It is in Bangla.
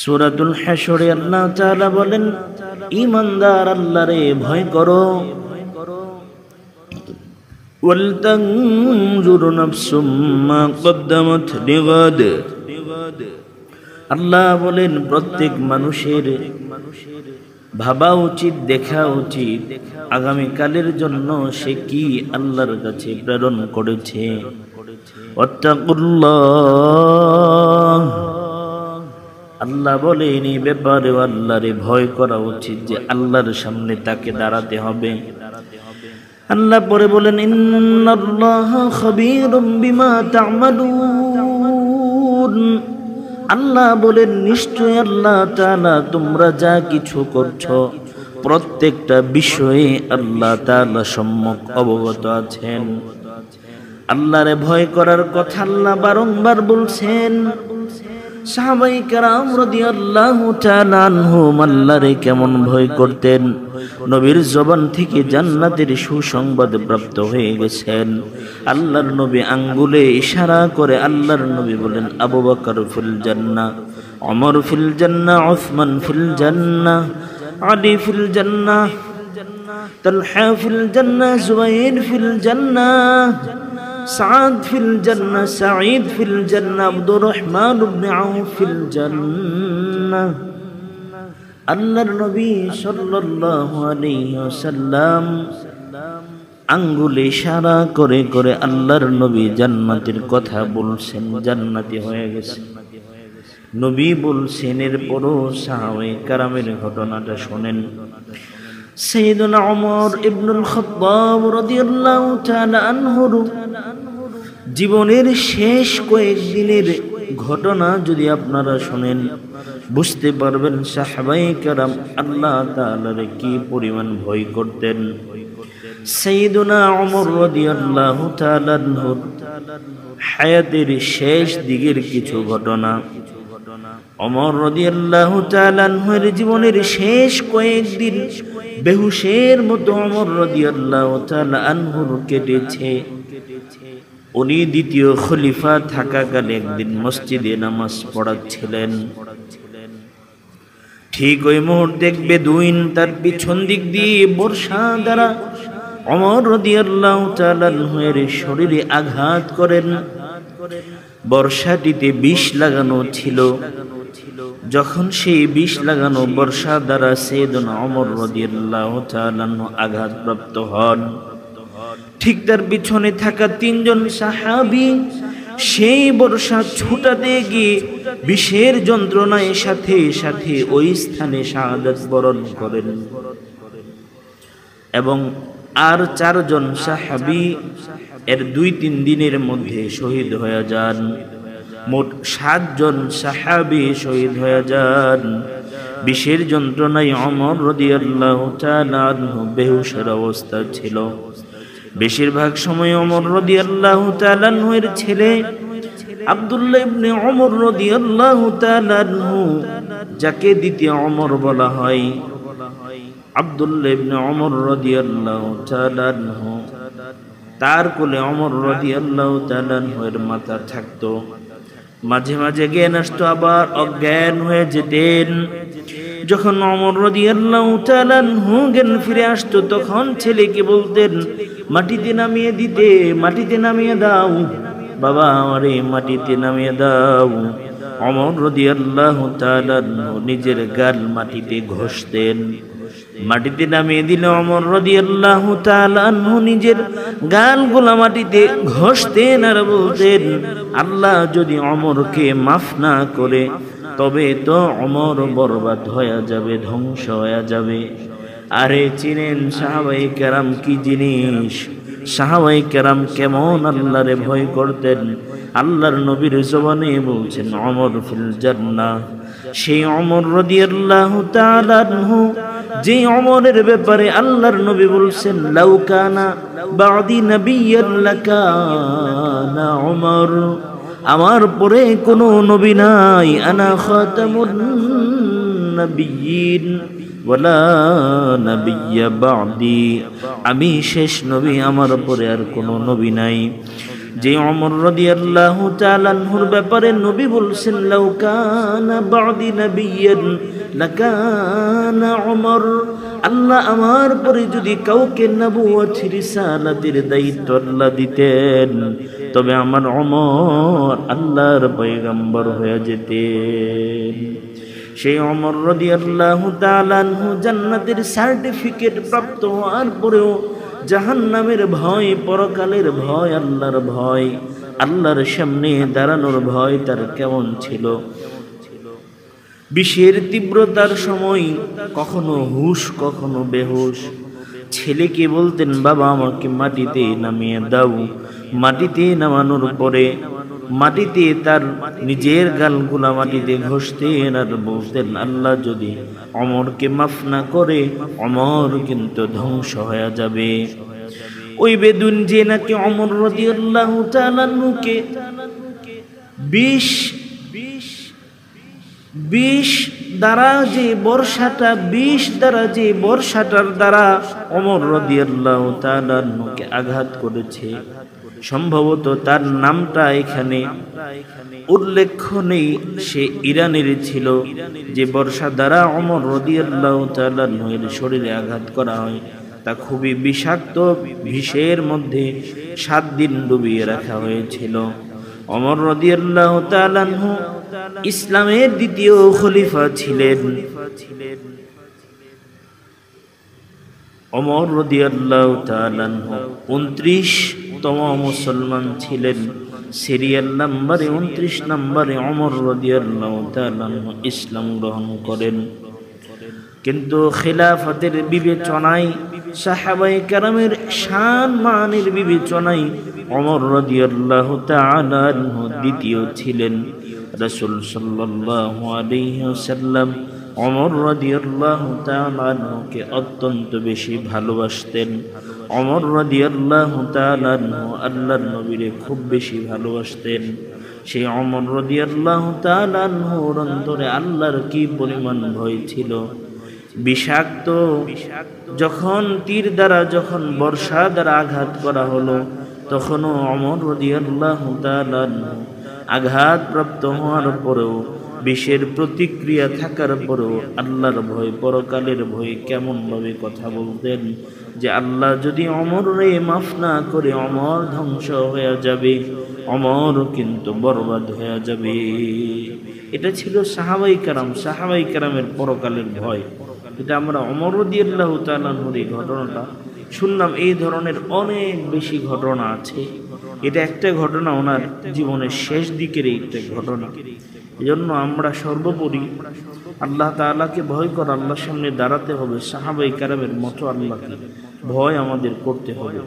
সুরাতুল হাসরে আল্লাহ তাআলা বলেন ইমানদার আল্লাহ রে ভয় করো। ওয়ালতানজুর নাফসুম মা কদ্দামাত আল্লাহ বলেন, প্রত্যেক মানুষের ভাবা উচিত, দেখা উচিত, আগামীকালের জন্য সে কি আল্লাহর কাছে প্রেরণ করেছে? অত্যাকুল্লাহ আল্লাহ বলেন এই ব্যাপারে আল্লাহরে ভয় করা উচিত যে আল্লাহর সামনে তাকে দাঁড়াতে হবে। আল্লাহ পরে বলেন আল্লাহ বলেন নিশ্চয় আল্লাহ তাআলা তোমরা যা কিছু করছ, প্রত্যেকটা বিষয়ে আল্লাহ তাআলা সম্মুখ অবগত আছেন। আল্লাহরে ভয় করার কথা আল্লাহ বারংবার বলছেন সাহাবাই কারাম রাদিয়াল্লাহু তাআলা আনহুম আল্লাহরে কেমন ভয় করতেন? নবীর জবান থেকে জান্নাতের সুসংবাদ প্রাপ্ত হয়ে গেছেন। আল্লাহর নবী আঙ্গুলে ইশারা করে আল্লাহর নবী বলেন, আবু বকর ফিল জান্নাহ, ওমর ফিল জান্নাহ উসমান ফিল জান্নাহ, আলী ফিল জান্নাহ, তালহা ফিল জান্নাহ, জুবাইর ফিল জান্নাহ। সাদ ফিল জান্না সাঈদ ফিল জান্না আব্দুর রহমান ইবনে আউফ ফিল জান্না আল্লাহর নবী সাল্লাল্লাহু আলাইহি ওয়াসাল্লাম আঙ্গুল ইশারা করে করে আল্লাহর নবী জান্নাতের কথা বলছেন, জান্নাতি হয়ে গেছে। নবী বলছেন, এরপরও সাহাবে কারামের ঘটনাটা শোনেন। সৈয়দনা ওমর ইবনুল খাত্তাব রাদিয়াল্লাহু তাআলা আনহু জীবনের শেষ কয়েকদিনের ঘটনা যদি আপনারা শোনেন, বুঝতে পারবেন সাহাবাই কারাম আল্লাহ তাআলার কি পরিমাণ ভয় করতেন। সৈয়দনা ওমর রাদিয়াল্লাহু তাআলা আনহুর হায়াতের শেষ দিকের কিছু ঘটনা। অমর রদিয়াল্লাহু তাআলার জীবনের শেষ কয়েকদিন বেহুশের মতো অমর রদিয়াল্লাহু তাআলা আনহুর কেটেছে। উনি দ্বিতীয় খলিফা থাকাকালে একদিন মসজিদে নামাজ পড়াচ্ছিলেন। ঠিক ওই মুহূর্তে দেখবে দুইন তার পিছন দিক দিয়ে বর্ষা দ্বারা অমর তাআলার শরীরে আঘাত করেন। বর্ষাটিতে বিষ লাগানো ছিল। যখন সেই বিষ লাগানো বর্ষা দ্বারা সেদন অমর রদিয়াল্লাহু আঘাতপ্রাপ্ত হন। ঠিক তার পিছনে থাকা তিনজন সাহাবি সেই বর্ষা ছুটাতে গিয়ে বিষের যন্ত্রণায় সাথে সাথে ওই স্থানে শাহাদাত বরণ করেন। এবং আর চারজন সাহাবি এর দুই তিন দিনের মধ্যে শহীদ হয়ে যান। মোট সাতজন সাহাবি শহীদ হয়ে যান। বিষের যন্ত্রণায় অমর রদিয়াল্লাহ বেহুসের অবস্থা ছিল। বেশিরভাগ সময় অমর রদিয়াল্লাহু তাআলা এর ছেলে আব্দুল্লাহ ইবনে ওমর রাদিয়াল্লাহু তাআলা যাকে দ্বিতীয় ওমর বলা হয়। আব্দুল্লাহ ইবনে ওমর রাদিয়াল্লাহু তাআলা তার কোলে অমর রাদিয়াল্লাহু তাআলা এর মাথা থাকতো। মাঝে মাঝে জ্ঞান আসতো, আবার অজ্ঞান হয়ে যেতেন। যখন অমর রাদিয়াল্লাহু তাআলা জ্ঞান ফিরে আসতো, তখন ছেলেকে বলতেন মাটিতে নামিয়ে দিতে, মাটিতে নামিয়ে দাও। বাবা, আমারে মাটিতে নামিয়ে দাও। অমর রাদিয়াল্লাহু তাআলা নিজের গাল মাটিতে ঘষতেন। মাটিতে নামিয়ে দিলে অমর রাদিয়াল্লাহু তাআলা নিজের গালগুলা মাটিতে ঘষতেন আর বলতেন, আল্লাহ যদি অমরকে মাফ না করে, তবে তো অমর বরবাদ হয়ে যাবে, ধ্বংস হয়ে যাবে। আরে চিনেন সাহাবাই কেরাম কি জিনিস? সাহাবাই কেরাম কেমন আল্লাহরে ভয় করতেন? আল্লাহর নবীর জবানে বলছেন, অমর ফিল জান্নাহ। সেই অমর রাদিয়াল্লাহু তাআলা যে অমরের ব্যাপারে আল্লাহর নবী বলছেন লাউকানা বাদি নাবিয়ান লাকানা ওমর আমার পরে কোনো নবী নাই, আনা খাতামুন বাদি আমি শেষ নবী, আমার উপরে আর কোনো নবী নাই যে অমর রাদিয়াল্লাহু তাআলা আনহুর ব্যাপারে নবী বলছেন, লাউ কানা বাদি নাবিয়্যান লাকানা ওমর আল্লাহ আমার পরে যদি কাউকে নবুয়ত রিসালাতের দায়িত্ব আল্লাহ দিতেন, তবে আমার অমর আল্লাহর পয়গম্বর হয়ে যেতেন। সেই অমর রাদিয়াল্লাহু তাআলা আনহু জান্নাতের সার্টিফিকেট প্রাপ্ত হওয়ার পরেও জাহান্নামের ভয়, পরকালের ভয়, আল্লাহর ভয়, আল্লাহর সামনে দাঁড়ানোর ভয় তার কেমন ছিল? বিষের তীব্রতার সময় কখনো হুশ, কখনো বেহুশ। ছেলেকে বলতেন, বাবা, আমাকে মাটিতে নামিয়ে দাও। মাটিতে নামানোর পরে মাটিতে তার নিজের গালগুলা মাটিতে ঘষতেন আর বলতেন আল্লাহ যদি অমরকে মাফ না করে, অমর কিন্তু ধ্বংস হয়ে যাবে। ওই বেদুন যে নাকি অমর রদি আল্লাহ তালানুকে বিশ বিশ বিষ দ্বারা যে বর্ষাটা, বিষ দ্বারা যে বর্ষাটার দ্বারা অমর রদিয়াল্লাহ তালকে আঘাত করেছে। সম্ভবত তার নামটা এখানে উল্লেখ্য নেই, সে ইরানের ছিল, যে বর্ষা দ্বারা অমর রদিয়াল্লাহ তালের শরীরে আঘাত করা হয়। তা খুবই বিষাক্ত বিষের মধ্যে সাত দিন ডুবিয়ে রাখা হয়েছিল। অমর রদিয়াল্লাহ তালানহু ইসলামের দ্বিতীয় খলিফা ছিলেন। অমর রদিয়াল্লাহ তালানহু উনত্রিশ তম মুসলমান ছিলেন। সিরিয়াল নাম্বারে উনত্রিশ নাম্বারে অমর রদিয়াল্লাহ ইসলাম গ্রহণ করেন। কিন্তু খেলাফতের বিবেচনায় সাহাবাই কারামের শান মানের বিবেচনায় অমর রদিয়াল্লাহ দ্বিতীয় ছিলেন। রসুল সাল্লাহ আলহ্লাম অমর রদিয়াল্লাহ তালানহুকে অত্যন্ত বেশি ভালোবাসতেন। অমর রদিয়াল্লাহ তালানহু আল্লাহর নবীরে খুব বেশি ভালোবাসতেন। সেই অমর রদিয়াল্লাহ তালানহুর অন্তরে আল্লাহর কি পরিমাণ ভয় ছিল? বিষাক্ত। যখন তীর দ্বারা যখন বর্ষা দ্বারা আঘাত করা হলো, তখনও অমর রদিয়াল্লাহ তালানহু আঘাতপ্রাপ্ত হওয়ার পরেও, বিষের প্রতিক্রিয়া থাকার পরেও আল্লাহর ভয় পরকালের ভয় কেমনভাবে কথা বলতেন? যে আল্লাহ যদি অমর রে মাফ না করে, অমর ধ্বংস হয়ে যাবে, অমর কিন্তু বরবাদ হয়ে যাবে। এটা ছিল সাহাবাই কারাম, সাহাবাই কারামের পরকালের ভয়। এটা আমরা অমরদিয়াল্লাহ তালাহুর এই ঘটনাটা শুনলাম। এই ধরনের অনেক বেশি ঘটনা আছে। এটা একটা ঘটনা ওনার জীবনের শেষ দিকের একটা ঘটনা। এজন্য আমরা সর্বোপরি আল্লাহ তাআলাকে ভয় করা আল্লাহর সামনে দাঁড়াতে হবে, সাহাবাই কারামের মতো আল্লাহকে। ভয় আমাদের করতে হবে।